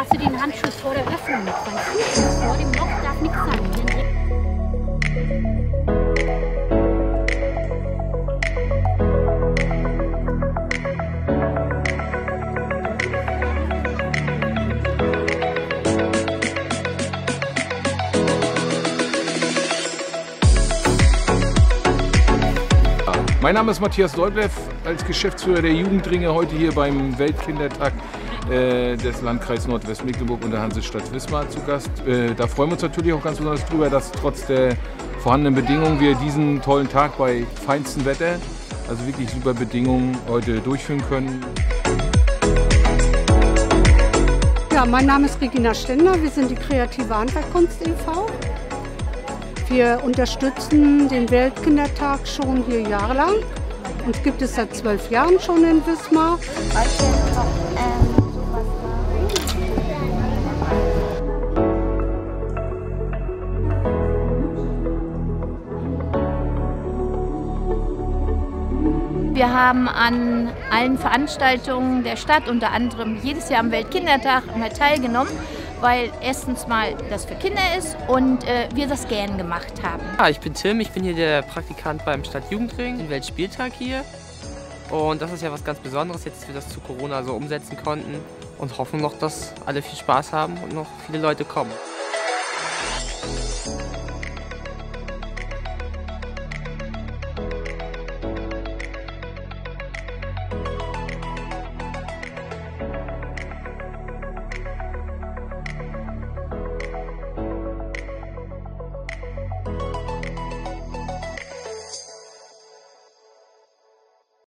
hast du den Handschuh vor der Öffnung. Vor dem Loch Mein Name ist Matthias Leublev, als Geschäftsführer der Jugendringe heute hier beim Weltkindertag äh, des Landkreises Nordwestmecklenburg und der Hansestadt Wismar zu Gast. Äh, da freuen wir uns natürlich auch ganz besonders drüber, dass trotz der vorhandenen Bedingungen wir diesen tollen Tag bei feinstem Wetter, also wirklich super Bedingungen, heute durchführen können. Ja, mein Name ist Regina Stender, wir sind die Kreative Handwerkkunst e.V. Wir unterstützen den Weltkindertag schon hier jahrelang. Uns gibt es seit zwölf Jahren schon in Wismar. Wir haben an allen Veranstaltungen der Stadt, unter anderem jedes Jahr am Weltkindertag, mal teilgenommen weil erstens mal das für Kinder ist und äh, wir das gern gemacht haben. Ja, ich bin Tim, ich bin hier der Praktikant beim Stadtjugendring, Weltspieltag hier. Und das ist ja was ganz Besonderes, jetzt, dass wir das zu Corona so umsetzen konnten und hoffen noch, dass alle viel Spaß haben und noch viele Leute kommen.